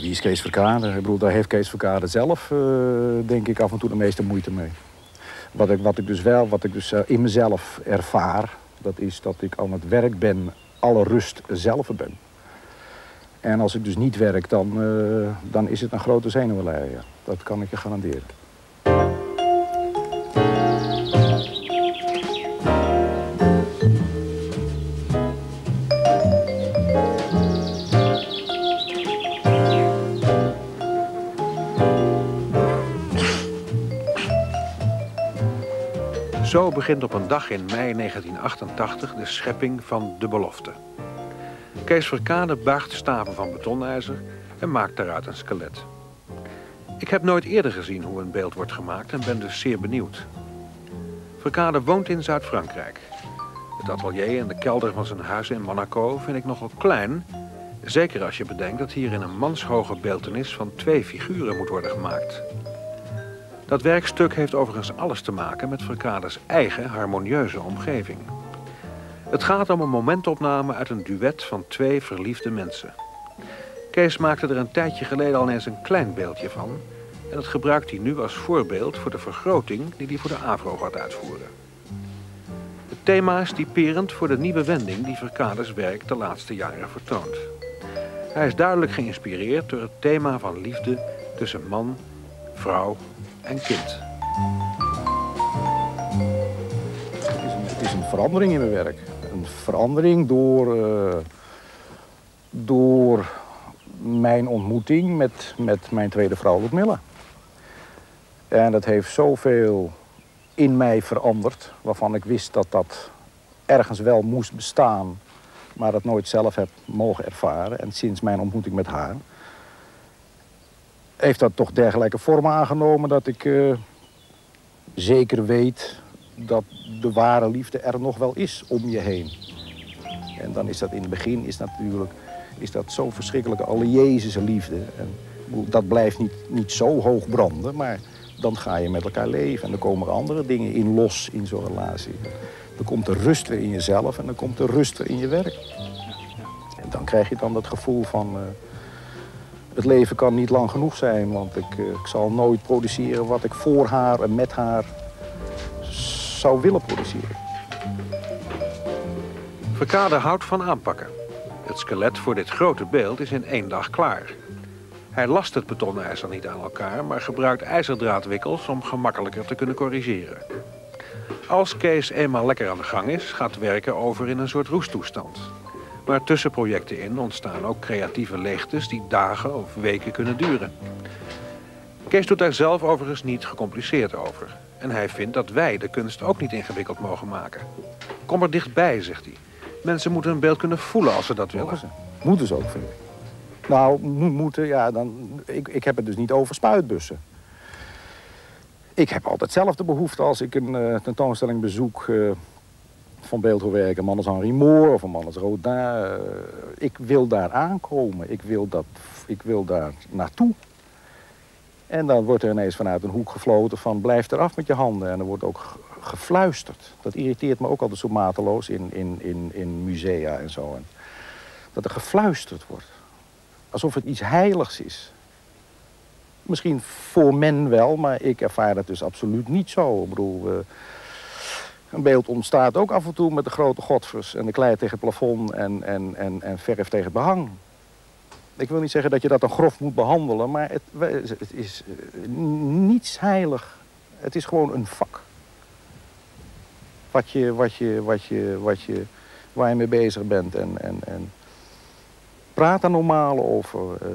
Wie is Kees Verkade? Ik bedoel, daar heeft Kees Verkade zelf, uh, denk ik, af en toe de meeste moeite mee. Wat ik, wat ik dus wel, wat ik dus uh, in mezelf ervaar, dat is dat ik aan het werk ben, alle rust zelf ben. En als ik dus niet werk, dan, uh, dan is het een grote zenuwlei. Ja. Dat kan ik je garanderen. Zo begint op een dag in mei 1988 de schepping van de belofte. Kees Verkade buigt staven van betonijzer en maakt daaruit een skelet. Ik heb nooit eerder gezien hoe een beeld wordt gemaakt en ben dus zeer benieuwd. Verkade woont in Zuid-Frankrijk. Het atelier en de kelder van zijn huis in Monaco vind ik nogal klein. Zeker als je bedenkt dat hier in een manshoge beeltenis van twee figuren moet worden gemaakt. Dat werkstuk heeft overigens alles te maken met Verkades eigen harmonieuze omgeving. Het gaat om een momentopname uit een duet van twee verliefde mensen. Kees maakte er een tijdje geleden al eens een klein beeldje van... en dat gebruikt hij nu als voorbeeld voor de vergroting die hij voor de AVRO gaat uitvoeren. Het thema is typerend voor de nieuwe wending die Verkades werk de laatste jaren vertoont. Hij is duidelijk geïnspireerd door het thema van liefde tussen man, vrouw en kind. Het is een, het is een verandering in mijn werk. Een verandering door, uh, door mijn ontmoeting met, met mijn tweede vrouw Ludmilla. En dat heeft zoveel in mij veranderd... waarvan ik wist dat dat ergens wel moest bestaan... maar dat nooit zelf heb mogen ervaren. En sinds mijn ontmoeting met haar heeft dat toch dergelijke vormen aangenomen dat ik uh, zeker weet dat de ware liefde er nog wel is om je heen. En dan is dat in het begin is natuurlijk is dat zo'n verschrikkelijke alle Jezus liefde. En dat blijft niet, niet zo hoog branden, maar dan ga je met elkaar leven. En dan komen er andere dingen in los in zo'n relatie. Dan komt er rust weer in jezelf en dan komt er rust weer in je werk. En dan krijg je dan dat gevoel van... Uh, het leven kan niet lang genoeg zijn, want ik, uh, ik zal nooit produceren wat ik voor haar en met haar zou willen produceren. Verkade houdt van aanpakken. Het skelet voor dit grote beeld is in één dag klaar. Hij last het betonijzer niet aan elkaar, maar gebruikt ijzerdraadwikkels om gemakkelijker te kunnen corrigeren. Als Kees eenmaal lekker aan de gang is, gaat werken over in een soort roesttoestand. Maar tussen projecten in ontstaan ook creatieve leegtes die dagen of weken kunnen duren. Kees doet daar zelf overigens niet gecompliceerd over. En hij vindt dat wij de kunst ook niet ingewikkeld mogen maken. Kom er dichtbij, zegt hij. Mensen moeten een beeld kunnen voelen als ze dat willen. Moeten ze ook, vind ik. Nou, moeten, ja, dan, ik, ik heb het dus niet over spuitbussen. Ik heb altijd zelf de behoefte als ik een uh, tentoonstelling bezoek... Uh, van beeldhouwwerken, man als Henri Moore of een man als Rodin. Uh, ik wil daar aankomen. Ik wil, dat, ik wil daar naartoe. En dan wordt er ineens vanuit een hoek gefloten van blijf eraf met je handen. En er wordt ook gefluisterd. Dat irriteert me ook altijd zo mateloos in, in, in, in musea en zo. En dat er gefluisterd wordt. Alsof het iets heiligs is. Misschien voor men wel, maar ik ervaar dat dus absoluut niet zo. Ik bedoel, een beeld ontstaat ook af en toe met de grote godvers... en de klei tegen het plafond en, en, en, en verf tegen het behang. Ik wil niet zeggen dat je dat dan grof moet behandelen... maar het, is uh, niets heilig. Het is gewoon een vak wat je, wat je, wat je, wat je, waar je mee bezig bent. En, en, en praat er normaal over. Uh,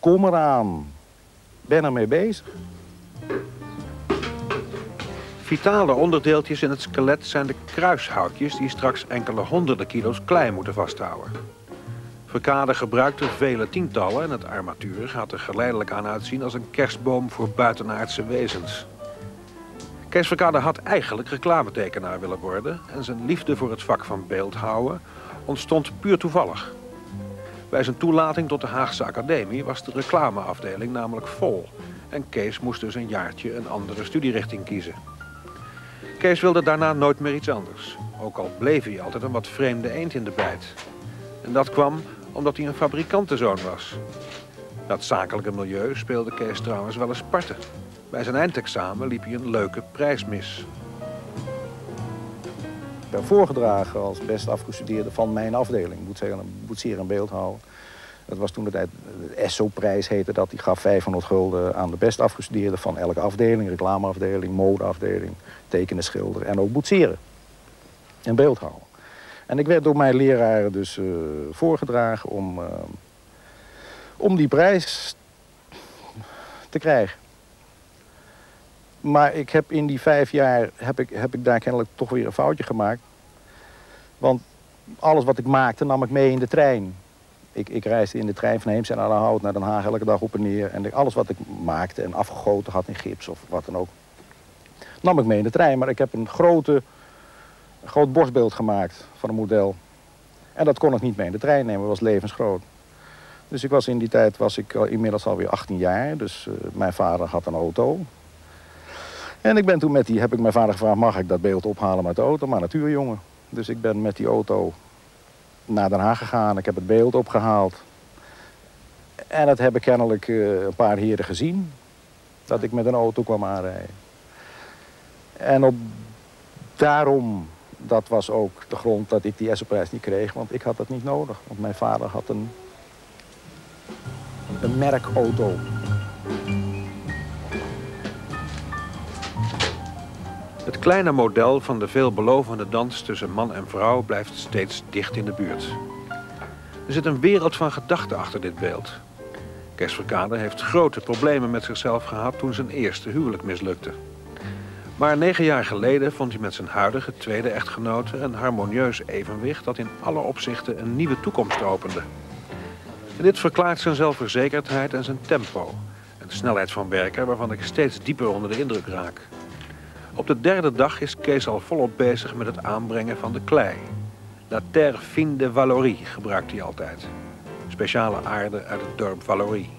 kom eraan. Ben ermee bezig. Vitale onderdeeltjes in het skelet zijn de kruishoutjes... die straks enkele honderden kilo's klei moeten vasthouden. Verkade gebruikt er vele tientallen en het armatuur gaat er geleidelijk aan uitzien... als een kerstboom voor buitenaardse wezens. Kees Verkade had eigenlijk reclametekenaar willen worden... en zijn liefde voor het vak van beeldhouden ontstond puur toevallig. Bij zijn toelating tot de Haagse Academie was de reclameafdeling namelijk vol... en Kees moest dus een jaartje een andere studierichting kiezen. Kees wilde daarna nooit meer iets anders. Ook al bleef hij altijd een wat vreemde eend in de bijt. En dat kwam omdat hij een fabrikantenzoon was. Dat zakelijke milieu speelde Kees trouwens wel eens parten. Bij zijn eindexamen liep hij een leuke prijs mis. Ik ben voorgedragen als best afgestudeerde van mijn afdeling, boetseren en beeldhouden. Dat was toen de tijd, de ESSO-prijs heette dat. Die gaf 500 gulden aan de best afgestudeerde van elke afdeling. Reclameafdeling, modeafdeling, tekenen, schilderen en ook boetseren. En beeldhouden. En ik werd door mijn leraren dus uh, voorgedragen om, uh, om die prijs te krijgen. Maar ik heb in die vijf jaar heb ik, heb ik daar kennelijk toch weer een foutje gemaakt. Want alles wat ik maakte nam ik mee in de trein. Ik, ik reisde in de trein van Heemstede naar Hout, naar Den Haag, elke dag op en neer. En alles wat ik maakte en afgegoten had in gips of wat dan ook, nam ik mee in de trein. Maar ik heb een grote, groot borstbeeld gemaakt van een model. En dat kon ik niet mee in de trein nemen, dat was levensgroot. Dus ik was in die tijd was ik inmiddels alweer 18 jaar. Dus uh, mijn vader had een auto. En ik ben toen met die, heb ik mijn vader gevraagd, mag ik dat beeld ophalen met de auto? Maar natuurjongen. Dus ik ben met die auto naar Den Haag gegaan. Ik heb het beeld opgehaald. En dat hebben kennelijk uh, een paar heren gezien. Dat ik met een auto kwam aanrijden. En op, daarom, dat was ook de grond dat ik die Esselprijs niet kreeg. Want ik had dat niet nodig. Want mijn vader had een, een merkauto. Het kleine model van de veelbelovende dans tussen man en vrouw blijft steeds dicht in de buurt. Er zit een wereld van gedachten achter dit beeld. Kees Verkade heeft grote problemen met zichzelf gehad toen zijn eerste huwelijk mislukte. Maar negen jaar geleden vond hij met zijn huidige tweede echtgenote een harmonieus evenwicht dat in alle opzichten een nieuwe toekomst opende. En dit verklaart zijn zelfverzekerdheid en zijn tempo. Een snelheid van werken waarvan ik steeds dieper onder de indruk raak. Op de derde dag is Kees al volop bezig met het aanbrengen van de klei. La terre fine de Valorie gebruikt hij altijd. Speciale aarde uit het dorp Valorie.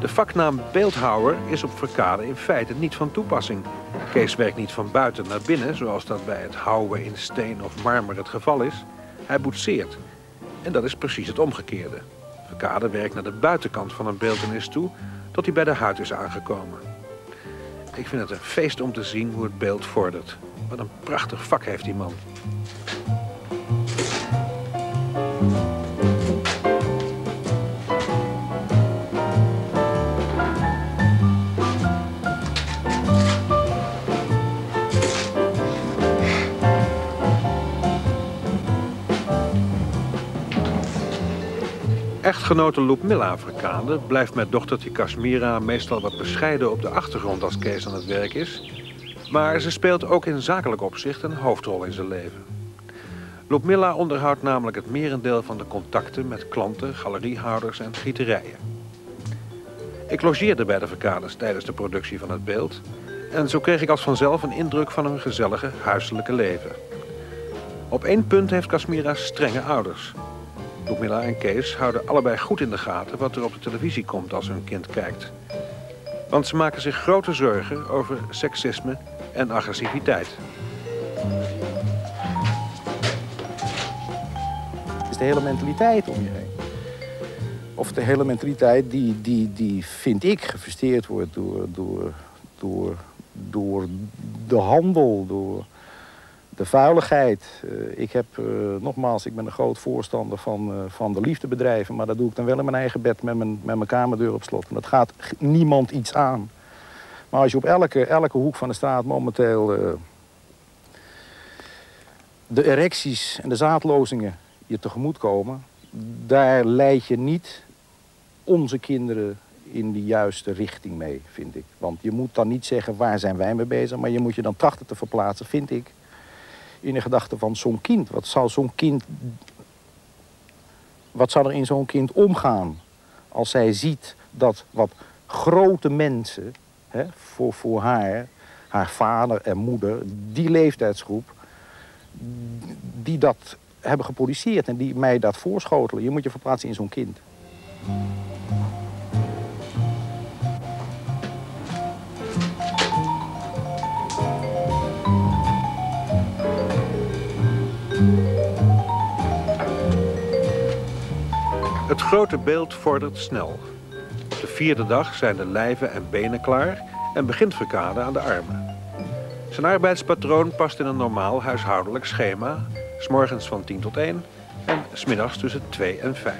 De vaknaam beeldhouwer is op Verkade in feite niet van toepassing. Kees werkt niet van buiten naar binnen, zoals dat bij het houden in steen of marmer het geval is. Hij boetseert. En dat is precies het omgekeerde. Verkade werkt naar de buitenkant van een beeldenis toe, tot hij bij de huid is aangekomen. Ik vind het een feest om te zien hoe het beeld vordert. Wat een prachtig vak heeft die man. Echtgenote Loepmilla Afrikaande blijft met dochtertje Kashmira meestal wat bescheiden op de achtergrond als Kees aan het werk is. Maar ze speelt ook in zakelijk opzicht een hoofdrol in zijn leven. Loepmilla onderhoudt namelijk het merendeel van de contacten met klanten, galeriehouders en gieterijen. Ik logeerde bij de Verkades tijdens de productie van het beeld. En zo kreeg ik als vanzelf een indruk van hun gezellige huiselijke leven. Op één punt heeft Kashmira strenge ouders. Ludmilla en Kees houden allebei goed in de gaten wat er op de televisie komt als hun kind kijkt. Want ze maken zich grote zorgen over seksisme en agressiviteit. Het is de hele mentaliteit om je heen. Of de hele mentaliteit die, die, die vind ik, gefrustreerd wordt door, door, door, door de handel, door de vuiligheid. Uh, ik heb, uh, nogmaals, ik ben een groot voorstander van, uh, van de liefdebedrijven. Maar dat doe ik dan wel in mijn eigen bed met mijn, met mijn kamerdeur op slot. En dat gaat niemand iets aan. Maar als je op elke, elke hoek van de straat momenteel de erecties en de zaadlozingen je tegemoet komen... daar leid je niet onze kinderen in de juiste richting mee, vind ik. Want je moet dan niet zeggen waar zijn wij mee bezig... maar je moet je dan trachten te verplaatsen, vind ik in de gedachte van zo'n kind. Wat zou zo'n kind... Wat zou er in zo'n kind omgaan als zij ziet dat wat grote mensen... Hè, voor, voor haar, haar vader en moeder, die leeftijdsgroep... die dat hebben geproduceerd en die mij dat voorschotelen. Je moet je verplaatsen in zo'n kind. Het grote beeld vordert snel. Op de vierde dag zijn de lijven en benen klaar en begint Verkade aan de armen. Zijn arbeidspatroon past in een normaal huishoudelijk schema, s morgens van 10 tot 1 en smiddags tussen 2 en 5.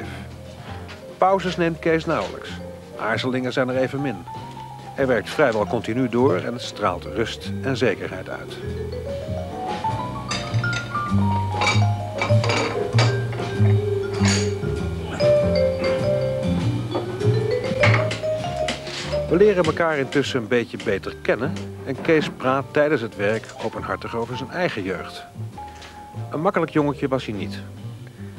Pauzes neemt Kees nauwelijks. Aarzelingen zijn er even min. Hij werkt vrijwel continu door en straalt rust en zekerheid uit. We leren elkaar intussen een beetje beter kennen en Kees praat tijdens het werk openhartig over zijn eigen jeugd. Een makkelijk jongetje was hij niet.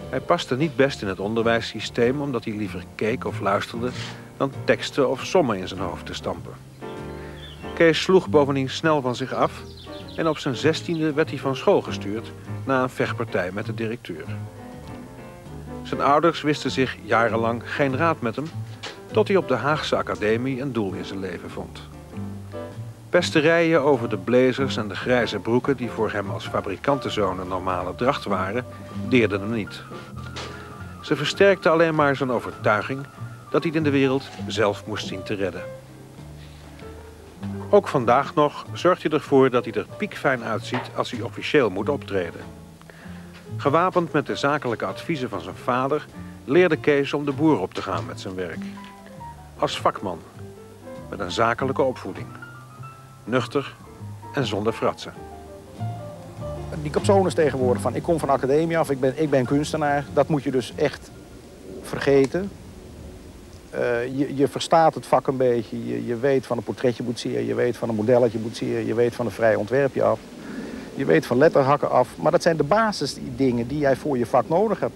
Hij paste niet best in het onderwijssysteem omdat hij liever keek of luisterde dan teksten of sommen in zijn hoofd te stampen. Kees sloeg bovendien snel van zich af en op zijn zestiende werd hij van school gestuurd na een vechtpartij met de directeur. Zijn ouders wisten zich jarenlang geen raad met hem tot hij op de Haagse Academie een doel in zijn leven vond. Pesterijen over de blazers en de grijze broeken die voor hem als fabrikantenzoon een normale dracht waren, deerden hem niet. Ze versterkten alleen maar zijn overtuiging dat hij in de wereld zelf moest zien te redden. Ook vandaag nog zorgt hij ervoor dat hij er piekfijn uitziet als hij officieel moet optreden. Gewapend met de zakelijke adviezen van zijn vader leerde Kees om de boer op te gaan met zijn werk. Als vakman, met een zakelijke opvoeding. Nuchter en zonder fratsen. Die capsones tegenwoordig van ik kom van de academie af, ik ben, ik ben kunstenaar. Dat moet je dus echt vergeten. Uh, je, je, verstaat het vak een beetje. Je, je weet van een portretje boetseren, je weet van een modelletje boetseren, je weet van een vrij ontwerpje af. Je weet van letterhakken af. Maar dat zijn de basisdingen die jij voor je vak nodig hebt.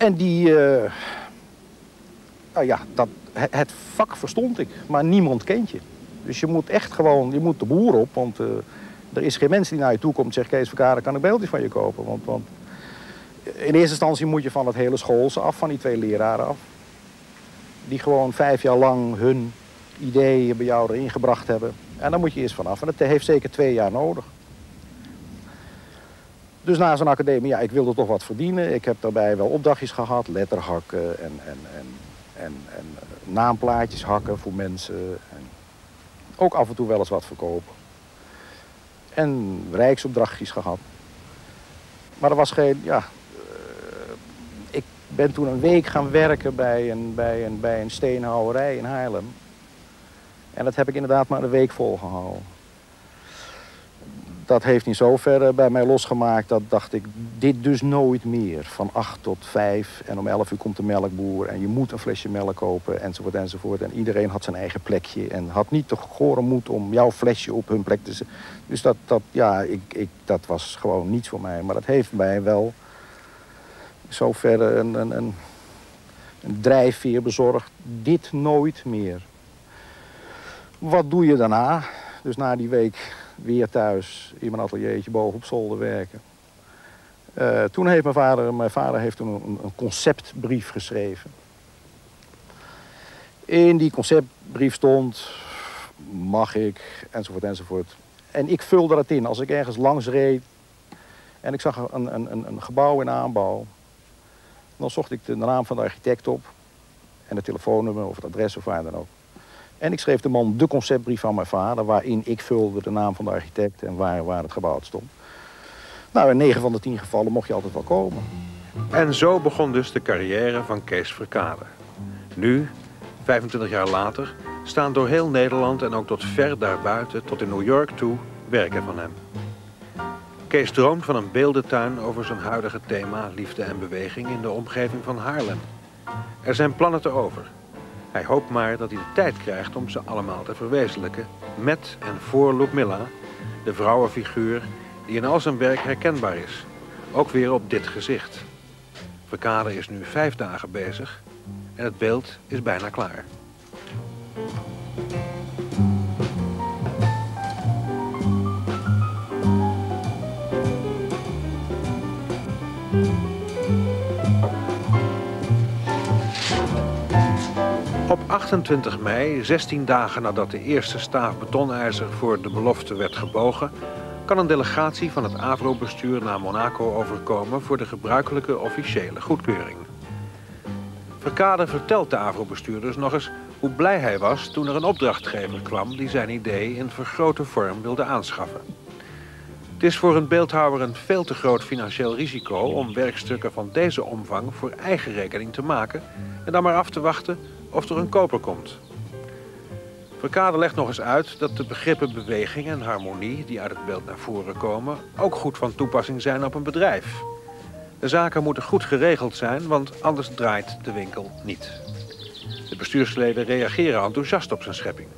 En die... Uh, nou ja, dat, het vak verstond ik, maar niemand kent je. Dus je moet echt gewoon, je moet de boer op, want uh, er is geen mens die naar je toe komt en zegt... Kees Verkade, kan ik beeldjes van je kopen? Want, want in eerste instantie moet je van het hele schoolse af, van die twee leraren af. Die gewoon vijf jaar lang hun ideeën bij jou erin gebracht hebben. En dan moet je eerst vanaf. En dat heeft zeker twee jaar nodig. Dus na zo'n academie, ja, ik wilde toch wat verdienen. Ik heb daarbij wel opdrachtjes gehad, letterhakken en, en, en, en, en eh, naamplaatjes hakken voor mensen. En ook af en toe wel eens wat verkopen. En rijksopdrachtjes gehad. Maar er was geen, ja, ben toen een week gaan werken bij een, bij een, bij een steenhouwerij in Haarlem. En dat heb ik inderdaad maar een week volgehouden. Dat heeft in zoverre bij mij losgemaakt dat dacht ik, dit dus nooit meer. Van 8 tot 5 en om 11 uur komt de melkboer en je moet een flesje melk kopen enzovoort enzovoort. En iedereen had zijn eigen plekje en had niet de gore moed om jouw flesje op hun plek te zetten. Dus dat, dat, ja, ik, ik, dat was gewoon niets voor mij. Maar dat heeft mij wel zover een, een, een, een drijfveer bezorgd. Dit nooit meer. Wat doe je daarna? Dus na die week weer thuis in mijn ateliertje boven op zolder werken. Uh, toen heeft mijn vader, mijn vader heeft een, een, conceptbrief geschreven. In die conceptbrief stond, mag ik, enzovoort, enzovoort. En ik vulde dat in. Als ik ergens langs reed en ik zag een, een, een gebouw in aanbouw... Dan zocht ik de naam van de architect op. En het telefoonnummer of het adres of waar dan ook. En ik schreef de man de conceptbrief van mijn vader... waarin ik vulde de naam van de architect en waar, waar het gebouwd stond. Nou, in 9 van de 10 gevallen mocht je altijd wel komen. En zo begon dus de carrière van Kees Verkade. Nu, 25 jaar later, staan door heel Nederland en ook tot ver daarbuiten, tot in New York toe, werken van hem. Kees droomt van een beeldentuin over zijn huidige thema liefde en beweging in de omgeving van Haarlem. Er zijn plannen te over. Hij hoopt maar dat hij de tijd krijgt om ze allemaal te verwezenlijken. Met en voor Ludmilla, de vrouwenfiguur die in al zijn werk herkenbaar is. Ook weer op dit gezicht. Verkade is nu vijf dagen bezig en het beeld is bijna klaar. 28 mei, 16 dagen nadat de eerste staaf betonijzer voor de belofte werd gebogen, kan een delegatie van het AVRO-bestuur naar Monaco overkomen voor de gebruikelijke officiële goedkeuring. Verkade vertelt de AVRO-bestuurders nog eens hoe blij hij was toen er een opdrachtgever kwam die zijn idee in vergrote vorm wilde aanschaffen. Het is voor een beeldhouwer een veel te groot financieel risico om werkstukken van deze omvang voor eigen rekening te maken en dan maar af te wachten of er een koper komt. Verkade legt nog eens uit dat de begrippen beweging en harmonie die uit het beeld naar voren komen ook goed van toepassing zijn op een bedrijf. De zaken moeten goed geregeld zijn, want anders draait de winkel niet. De bestuursleden reageren enthousiast op zijn schepping.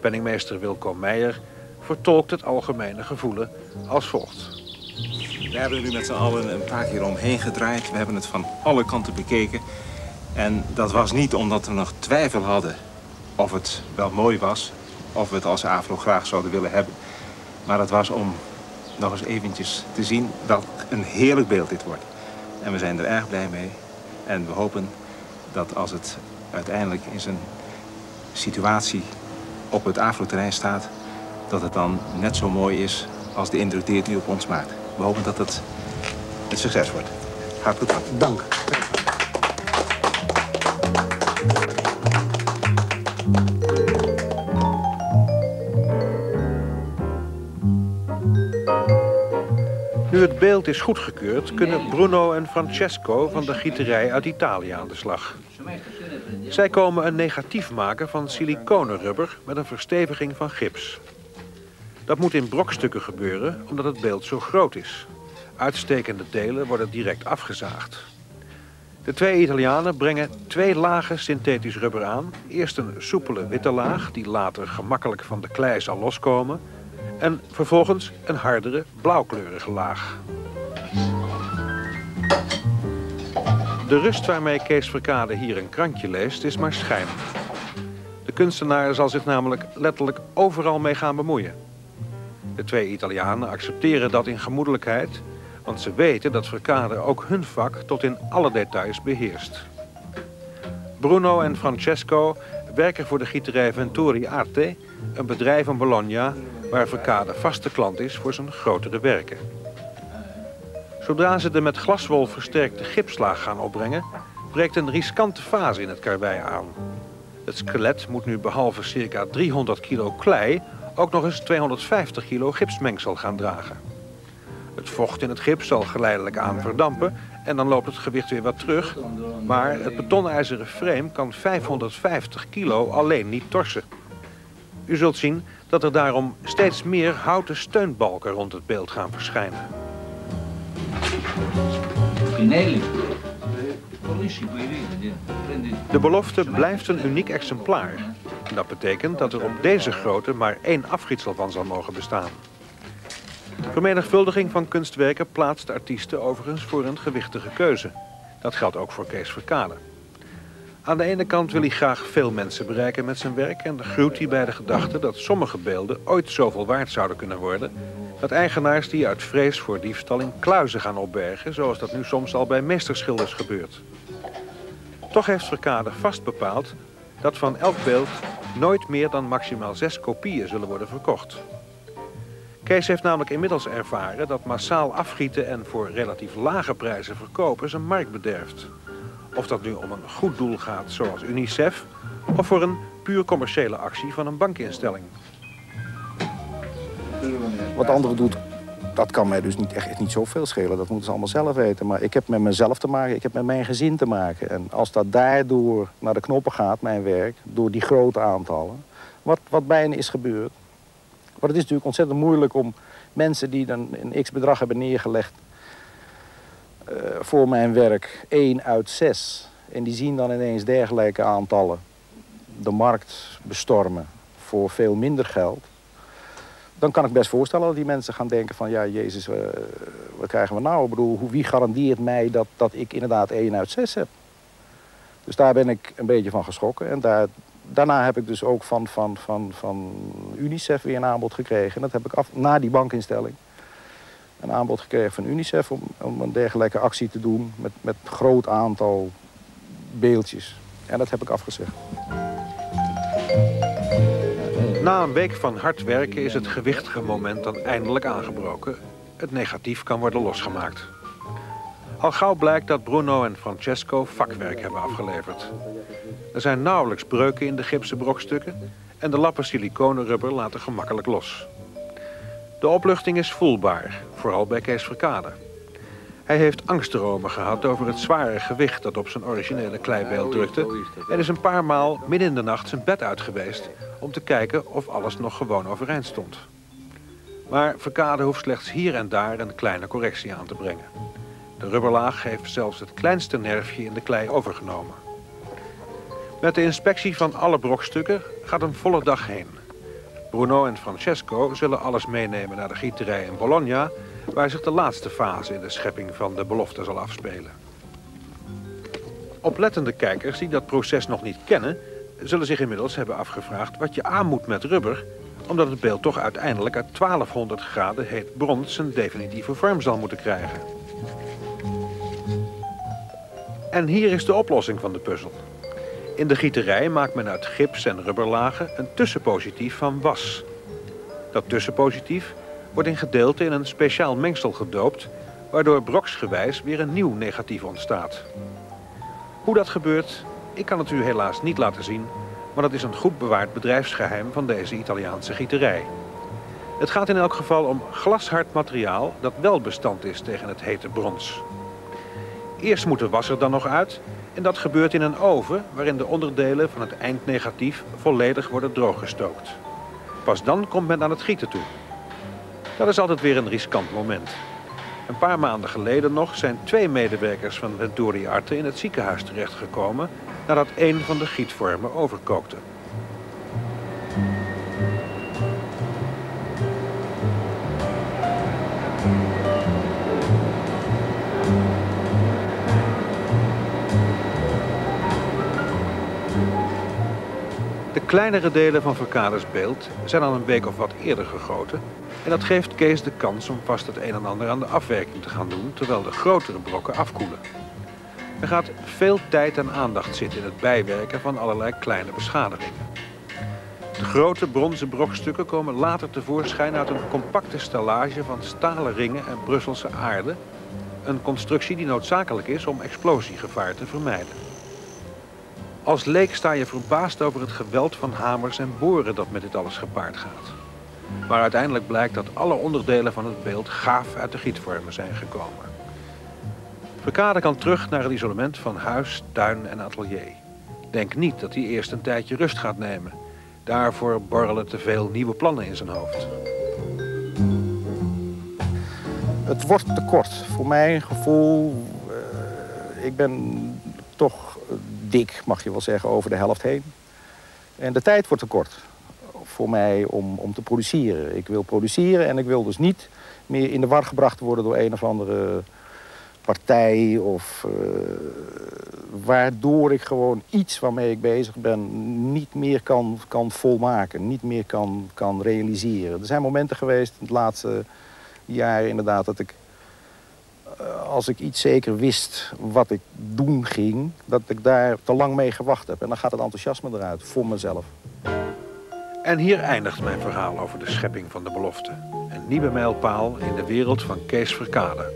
Penningmeester Wilco Meijer vertolkt het algemene gevoelen als volgt. We hebben er nu met z'n allen een paar keer omheen gedraaid. We hebben het van alle kanten bekeken. En dat was niet omdat we nog twijfel hadden of het wel mooi was... of we het als AVRO graag zouden willen hebben. Maar het was om nog eens eventjes te zien dat een heerlijk beeld dit wordt. En we zijn er erg blij mee. En we hopen dat als het uiteindelijk in zijn situatie op het AVRO-terrein staat... dat het dan net zo mooi is als de indruk die het op ons maakt. We hopen dat het een succes wordt. Hartelijk dank. Dank. Het beeld is goedgekeurd, kunnen Bruno en Francesco van de gieterij uit Italië aan de slag. Zij komen een negatief maken van siliconenrubber met een versteviging van gips. Dat moet in brokstukken gebeuren, omdat het beeld zo groot is. Uitstekende delen worden direct afgezaagd. De twee Italianen brengen twee lagen synthetisch rubber aan. Eerst een soepele witte laag, die later gemakkelijk van de klei zal loskomen. En vervolgens een hardere blauwkleurige laag. De rust waarmee Kees Verkade hier een krantje leest is maar schijn. De kunstenaar zal zich namelijk letterlijk overal mee gaan bemoeien. De twee Italianen accepteren dat in gemoedelijkheid... want ze weten dat Verkade ook hun vak tot in alle details beheerst. Bruno en Francesco werken voor de gieterij Venturi Arte... een bedrijf in Bologna waar Verkade vaste klant is voor zijn grotere werken. Zodra ze de met glaswol versterkte gipslaag gaan opbrengen... breekt een riskante fase in het karwei aan. Het skelet moet nu behalve circa 300 kilo klei... ook nog eens 250 kilo gipsmengsel gaan dragen. Het vocht in het gips zal geleidelijk aan verdampen... en dan loopt het gewicht weer wat terug. Maar het betonijzeren frame kan 550 kilo alleen niet torsen. U zult zien dat er daarom steeds meer houten steunbalken rond het beeld gaan verschijnen. De belofte blijft een uniek exemplaar. Dat betekent dat er op deze grootte maar één afgietsel van zal mogen bestaan. Vermenigvuldiging van kunstwerken plaatst artiesten overigens voor een gewichtige keuze. Dat geldt ook voor Kees Verkade. Aan de ene kant wil hij graag veel mensen bereiken met zijn werk... en gruwt hij bij de gedachte dat sommige beelden ooit zoveel waard zouden kunnen worden... dat eigenaars die uit vrees voor diefstal in kluizen gaan opbergen... zoals dat nu soms al bij meesterschilders gebeurt. Toch heeft Verkade vast bepaald dat van elk beeld nooit meer dan maximaal zes kopieën zullen worden verkocht. Kees heeft namelijk inmiddels ervaren dat massaal afgieten en voor relatief lage prijzen verkopen zijn markt bederft. Of dat nu om een goed doel gaat zoals UNICEF of voor een puur commerciële actie van een bankinstelling. Wat de andere doet, dat kan mij dus niet, echt niet zoveel schelen. Dat moeten ze allemaal zelf weten. Maar ik heb met mezelf te maken, ik heb met mijn gezin te maken. En als dat daardoor naar de knoppen gaat, mijn werk, door die grote aantallen... wat, wat bijna is gebeurd. Maar het is natuurlijk ontzettend moeilijk om mensen die dan een x-bedrag hebben neergelegd... Uh, voor mijn werk, één uit zes. En die zien dan ineens dergelijke aantallen de markt bestormen voor veel minder geld dan kan ik best voorstellen dat die mensen gaan denken van... ja, Jezus, wat krijgen we nou? Ik bedoel, wie garandeert mij dat, dat ik inderdaad 1 uit 6 heb? Dus daar ben ik een beetje van geschrokken. En daar, daarna heb ik dus ook van, van, van, van UNICEF weer een aanbod gekregen. En dat heb ik af, na die bankinstelling een aanbod gekregen van UNICEF... om, om een dergelijke actie te doen met, met groot aantal beeldjes. En dat heb ik afgezegd. Na een week van hard werken is het gewichtige moment dan eindelijk aangebroken. Het negatief kan worden losgemaakt. Al gauw blijkt dat Bruno en Francesco vakwerk hebben afgeleverd. Er zijn nauwelijks breuken in de gipsen brokstukken en de lappen siliconenrubber laten gemakkelijk los. De opluchting is voelbaar, vooral bij Kees Verkade. Hij heeft angstdromen gehad over het zware gewicht dat op zijn originele kleibeeld drukte... en is een paar maal midden in de nacht zijn bed uit geweest... om te kijken of alles nog gewoon overeind stond. Maar Verkade hoeft slechts hier en daar een kleine correctie aan te brengen. De rubberlaag heeft zelfs het kleinste nerfje in de klei overgenomen. Met de inspectie van alle brokstukken gaat een volle dag heen. Bruno en Francesco zullen alles meenemen naar de gieterij in Bologna... waar zich de laatste fase in de schepping van de belofte zal afspelen. Oplettende kijkers die dat proces nog niet kennen... zullen zich inmiddels hebben afgevraagd wat je aan moet met rubber... omdat het beeld toch uiteindelijk uit 1200 graden heet brons zijn definitieve vorm zal moeten krijgen. En hier is de oplossing van de puzzel. In de gieterij maakt men uit gips en rubberlagen een tussenpositief van was. Dat tussenpositief wordt in gedeelte in een speciaal mengsel gedoopt... waardoor broksgewijs weer een nieuw negatief ontstaat. Hoe dat gebeurt, ik kan het u helaas niet laten zien... maar dat is een goed bewaard bedrijfsgeheim van deze Italiaanse gieterij. Het gaat in elk geval om glashard materiaal dat wel bestand is tegen het hete brons. Eerst moet de wasser dan nog uit en dat gebeurt in een oven waarin de onderdelen van het eindnegatief volledig worden drooggestookt. Pas dan komt men aan het gieten toe. Dat is altijd weer een riskant moment. Een paar maanden geleden nog zijn twee medewerkers van Venturi Arte in het ziekenhuis terechtgekomen nadat een van de gietvormen overkookte. Kleinere delen van Verkaders beeld zijn al een week of wat eerder gegoten. En dat geeft Kees de kans om vast het een en ander aan de afwerking te gaan doen, terwijl de grotere brokken afkoelen. Er gaat veel tijd en aandacht zitten in het bijwerken van allerlei kleine beschadigingen. De grote bronzen brokstukken komen later tevoorschijn uit een compacte stellage van stalen ringen en Brusselse aarde. Een constructie die noodzakelijk is om explosiegevaar te vermijden. Als leek sta je verbaasd over het geweld van hamers en boren dat met dit alles gepaard gaat. Maar uiteindelijk blijkt dat alle onderdelen van het beeld gaaf uit de gietvormen zijn gekomen. Verkade kan terug naar het isolement van huis, tuin en atelier. Denk niet dat hij eerst een tijdje rust gaat nemen. Daarvoor borrelen te veel nieuwe plannen in zijn hoofd. Het wordt te kort. Voor mijn gevoel, uh, ik ben toch dik, mag je wel zeggen, over de helft heen. En de tijd wordt te kort voor mij om, om te produceren. Ik wil produceren en ik wil dus niet meer in de war gebracht worden door een of andere partij of uh, waardoor ik gewoon iets waarmee ik bezig ben niet meer kan, kan volmaken, niet meer kan, kan realiseren. Er zijn momenten geweest in het laatste jaar inderdaad dat ik eh, als ik iets zeker wist wat ik doen ging... dat ik daar te lang mee gewacht heb. En dan gaat het enthousiasme eruit, voor mezelf. En hier eindigt mijn verhaal over de schepping van de belofte. Een nieuwe mijlpaal in de wereld van Kees Verkade.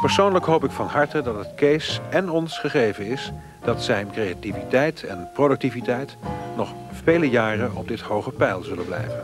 Persoonlijk hoop ik van harte dat het Kees en ons gegeven is... dat zijn creativiteit en productiviteit nog vele jaren op dit hoge pijl zullen blijven.